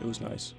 It was nice.